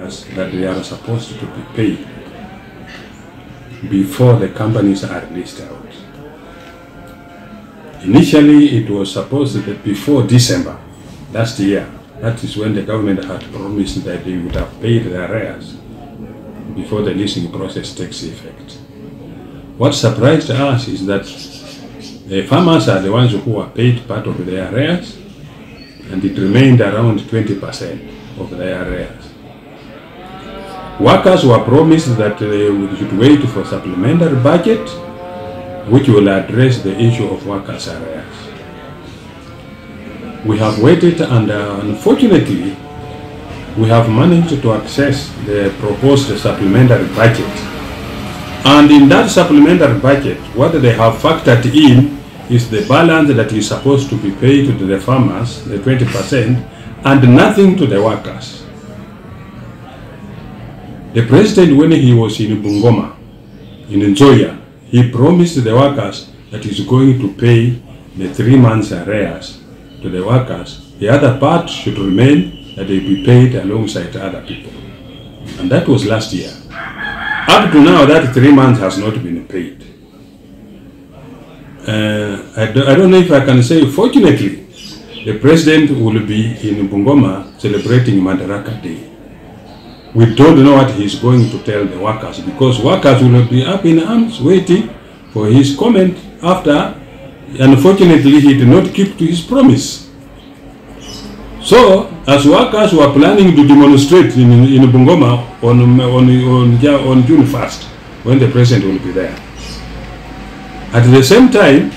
that they are supposed to be paid before the companies are released out. Initially, it was supposed that before December last year, that is when the government had promised that they would have paid their arrears before the leasing process takes effect. What surprised us is that the farmers are the ones who were paid part of their arrears, and it remained around 20% of their arrears. Workers were promised that they should wait for supplementary budget which will address the issue of workers' arrears. We have waited and uh, unfortunately we have managed to access the proposed supplementary budget. And in that supplementary budget, what they have factored in is the balance that is supposed to be paid to the farmers, the 20%, and nothing to the workers. The president, when he was in Bungoma, in Nzoia, he promised the workers that he's going to pay the three months arrears to the workers. The other part should remain that they be paid alongside other people. And that was last year. Up to now, that three months has not been paid. Uh, I, do, I don't know if I can say, fortunately, the president will be in Bungoma celebrating Madaraka Day we don't know what he's going to tell the workers because workers will be up in arms waiting for his comment after unfortunately he did not keep to his promise. So as workers were planning to demonstrate in, in Bungoma on, on, on, on June 1st when the president will be there. At the same time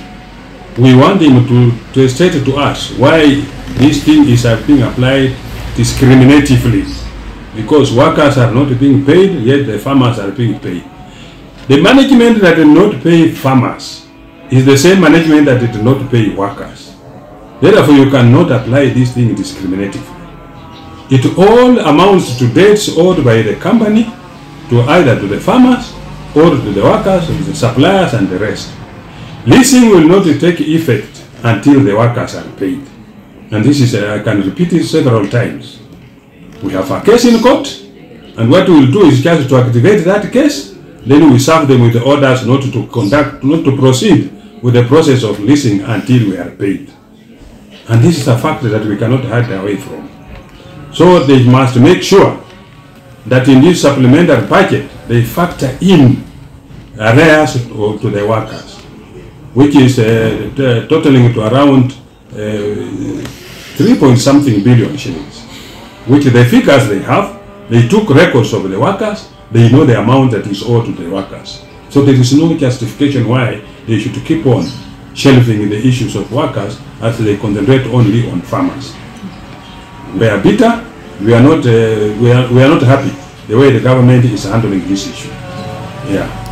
we want him to, to state to us why this thing is being applied discriminatively because workers are not being paid, yet the farmers are being paid. The management that did not pay farmers is the same management that did not pay workers. Therefore, you cannot apply this thing discriminatively. It all amounts to debts owed by the company to either to the farmers or to the workers, to the suppliers and the rest. Leasing will not take effect until the workers are paid. And this is, I can repeat it several times. We have a case in court, and what we will do is just to activate that case, then we serve them with the orders not to conduct, not to proceed with the process of leasing until we are paid. And this is a fact that we cannot hide away from. So they must make sure that in this supplementary budget, they factor in arrears to, the workers, which is uh, totaling to around uh, 3 point something billion shillings which the figures they have, they took records of the workers, they know the amount that is owed to the workers. So there is no justification why they should keep on shelving the issues of workers as they concentrate only on farmers. We are bitter, we are not, uh, we, are, we are not happy the way the government is handling this issue. Yeah.